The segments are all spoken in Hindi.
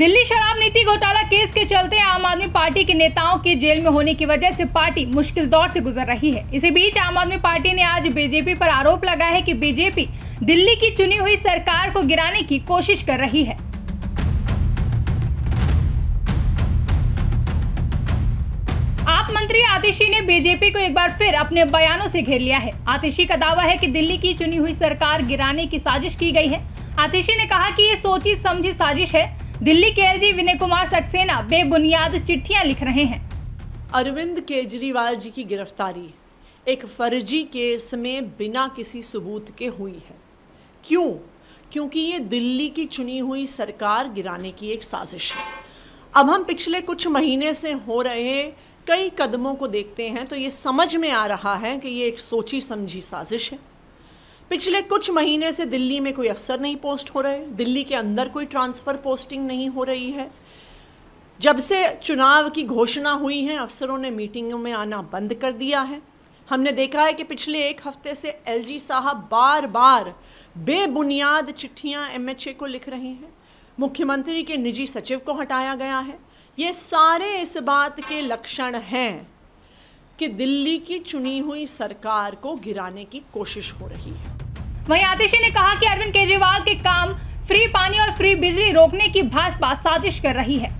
दिल्ली शराब नीति घोटाला केस के चलते आम आदमी पार्टी के नेताओं के जेल में होने की वजह से पार्टी मुश्किल दौर से गुजर रही है। इसी बीच आम आदमी पार्टी ने आज बीजेपी पर आरोप लगाया है कि बीजेपी दिल्ली की चुनी हुई सरकार को गिराने की कोशिश कर रही है। आप मंत्री आतिशी ने बीजेपी को एक बार फिर अपने बयानों से घेर लिया है। आतिशी का दावा है कि दिल्ली की चुनी हुई सरकार गिराने की साजिश की गई है। आतिशी ने कहा कि ये सोची समझी साजिश है। दिल्ली के एलजी विनय कुमार सक्सेना बेबुनियाद चिट्ठियाँ लिख रहे हैं। अरविंद केजरीवाल जी की गिरफ्तारी एक फर्जी केस में बिना किसी सबूत के हुई है। क्यों? क्योंकि ये दिल्ली की चुनी हुई सरकार गिराने की एक साजिश है। अब हम पिछले कुछ महीने से हो रहे कई कदमों को देखते हैं तो ये समझ में आ रहा है कि ये एक सोची समझी साजिश है। पिछले कुछ महीने से दिल्ली में कोई अफसर नहीं पोस्ट हो रहे, दिल्ली के अंदर कोई ट्रांसफ़र पोस्टिंग नहीं हो रही है। जब से चुनाव की घोषणा हुई है, अफसरों ने मीटिंगों में आना बंद कर दिया है। हमने देखा है कि पिछले एक हफ़्ते से एलजी साहब बार बार बेबुनियाद चिट्ठियाँ एमएचए को लिख रहे हैं। मुख्यमंत्री के निजी सचिव को हटाया गया है। ये सारे इस बात के लक्षण हैं कि दिल्ली की चुनी हुई सरकार को गिराने की कोशिश हो रही है। वहीं आतिशी ने कहा कि अरविंद केजरीवाल के काम फ्री पानी और फ्री बिजली रोकने की भाजपा साजिश कर रही है।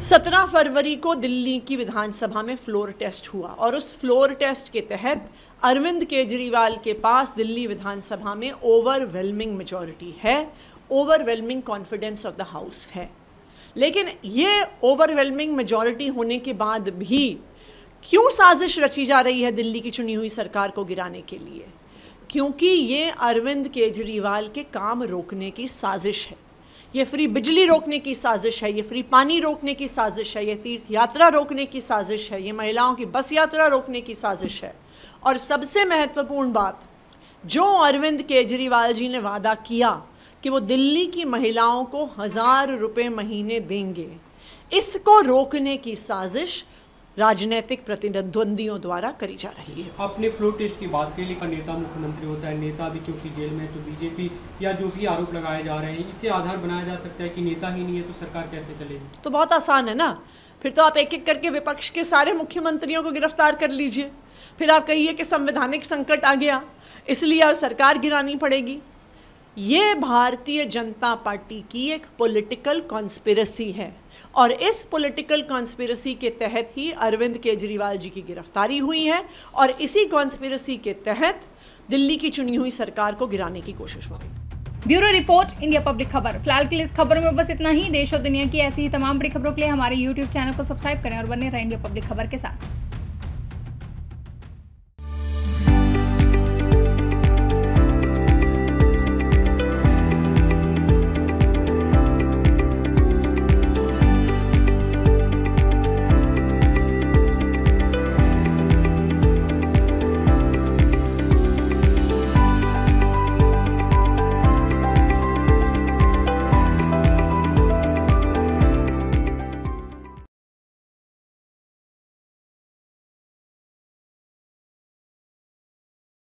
17 फरवरी को दिल्ली की विधानसभा में फ्लोर टेस्ट हुआ और उस फ्लोर टेस्ट के तहत अरविंद केजरीवाल के पास दिल्ली विधानसभा में ओवरवेलमिंग मेजोरिटी है। Overwhelming confidence of the house है। लेकिन ये ओवरवेलमिंग मेजोरिटी होने के बाद भी क्यों साजिश रची जा रही है दिल्ली की चुनी हुई सरकार को गिराने के लिए? क्योंकि ये अरविंद केजरीवाल के काम रोकने की साजिश है। ये फ्री बिजली रोकने की साजिश है, ये फ्री पानी रोकने की साजिश है, ये तीर्थ यात्रा रोकने की साजिश है, ये महिलाओं की बस यात्रा रोकने की साजिश है। और सबसे महत्वपूर्ण बात, जो अरविंद केजरीवाल जी ने वादा किया कि वो दिल्ली की महिलाओं को हज़ार रुपए महीने देंगे, इसको रोकने की साजिश राजनीतिक प्रतिद्वंदियों द्वारा करी जा रही है। आपने फ्लो टेस्ट की बात की लेकिन नेता मुख्यमंत्री होता है नेता भी क्योंकि जेल में तो बीजेपी या जो भी आरोप लगाए जा रहे हैं इसे आधार बनाया जा सकता है कि नेता ही नहीं है तो सरकार कैसे चलेगी? तो बहुत आसान है ना? फिर तो आप एक एक करके विपक्ष के सारे मुख्यमंत्रियों को गिरफ़्तार कर लीजिए। फिर आप कहिए कि संवैधानिक संकट आ गया इसलिए अब सरकार गिरानी पड़ेगी। ये भारतीय जनता पार्टी की एक पॉलिटिकल कॉन्स्पिरसी है। और इस पॉलिटिकल कॉन्स्पिरसी के तहत ही अरविंद केजरीवाल जी की गिरफ्तारी हुई है और इसी कॉन्स्पिरसी के तहत दिल्ली की चुनी हुई सरकार को गिराने की कोशिश हो रही ब्यूरो रिपोर्ट, इंडिया पब्लिक खबर। फ़िलहाल के लिए इस खबर में बस इतना ही। देश और दुनिया की ऐसी ही तमाम बड़ी खबरों के लिए हमारे यूट्यूब चैनल को सब्सक्राइब करें और बने रहें इंडिया पब्लिक खबर के साथ।